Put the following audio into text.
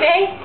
baby.